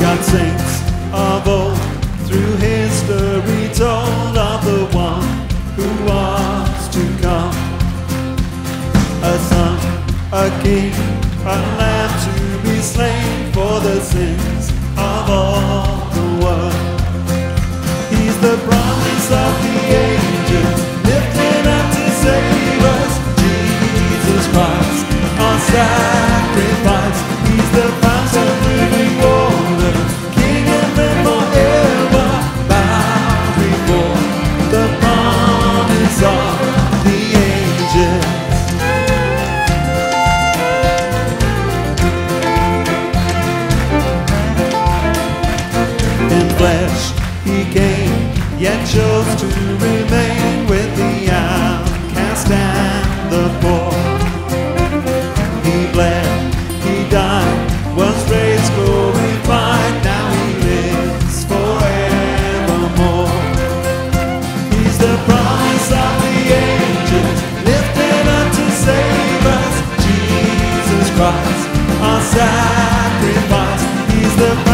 God saints of old through history told of the one who was to come. A son, a king, a lamb to be slain for the sins of all the world. He's the promise of the angels. Flesh he came, yet chose to remain with the outcast and the poor. He bled, he died, was raised glorified, now he lives forevermore. He's the promise of the ages, lifted up to save us. Jesus Christ, our sacrifice. He's the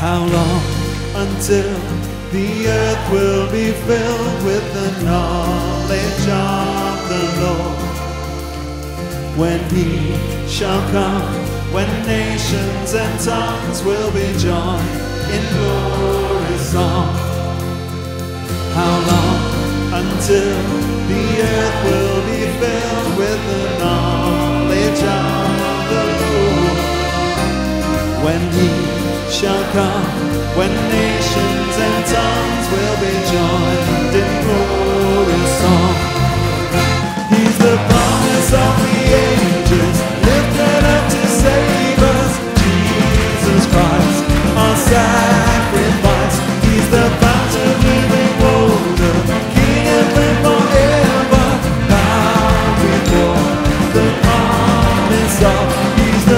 How long until the earth will be filled with the knowledge of the Lord? When he shall come, when nations and tongues will be joined in glorious song. How long until the earth will be filled with the knowledge of the Lord? when he shall come, when nations and tongues will be joined in glorious song. He's the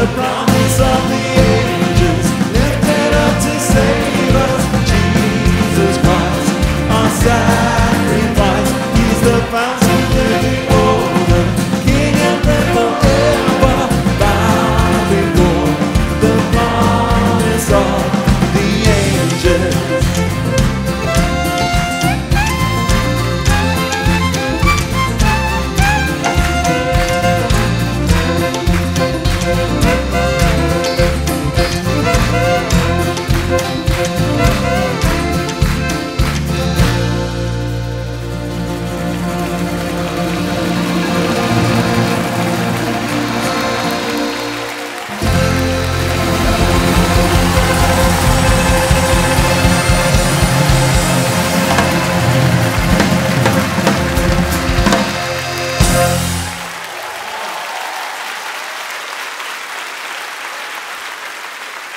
the promise.